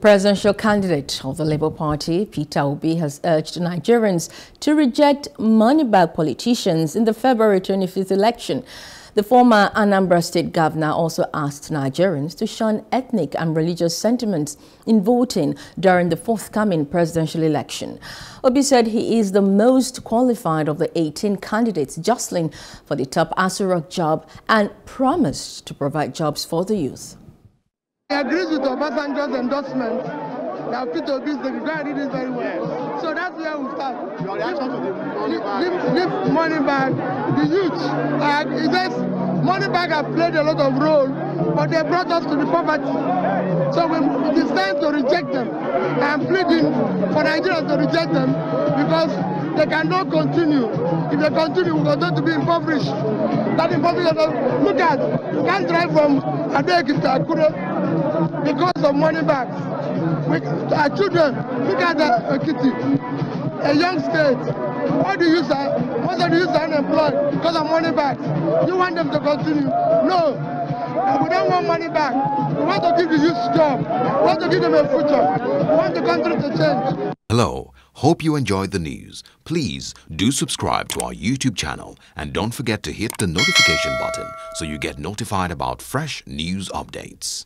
Presidential candidate of the Labour Party, Peter Obi, has urged Nigerians to reject money-bag politicians in the February 25th election. The former Anambra State governor also asked Nigerians to shun ethnic and religious sentiments in voting during the forthcoming presidential election. Obi said he is the most qualified of the 18 candidates jostling for the top Aso Rock job and promised to provide jobs for the youth. He agrees with Obasanjo's endorsement that Peter Obi is the guy read it very well. Yes. So that's where we start. Your reaction to the money bag? Leave, money bag. The youth, uh, he says money bag have played a lot of role, but they brought us to the poverty. So we, it is time to reject them. I am pleading for Nigerians to reject them because they cannot continue. If they continue, we're going to be impoverished. That impoverished, look at, you can't drive from Adek to Akure because of money bags. We, our children, look at the uh, kitty, a young state. What do you say? Of the youth are unemployed because of money bags. You want them to continue? No. We don't want money back. We want to give the youth job. We want to give them a future. We want the country to change. Hello. Hope you enjoyed the news. Please do subscribe to our YouTube channel and don't forget to hit the notification button so you get notified about fresh news updates.